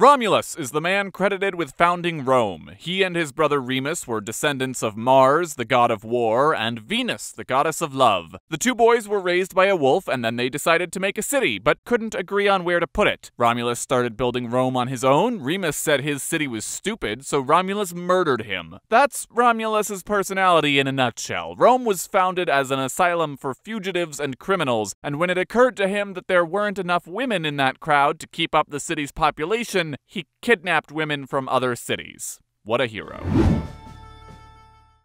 Romulus is the man credited with founding Rome. He and his brother Remus were descendants of Mars, the god of war, and Venus, the goddess of love. The two boys were raised by a wolf and then they decided to make a city, but couldn't agree on where to put it. Romulus started building Rome on his own. Remus said his city was stupid, so Romulus murdered him. That's Romulus's personality in a nutshell. Rome was founded as an asylum for fugitives and criminals, and when it occurred to him that there weren't enough women in that crowd to keep up the city's population, he kidnapped women from other cities. What a hero.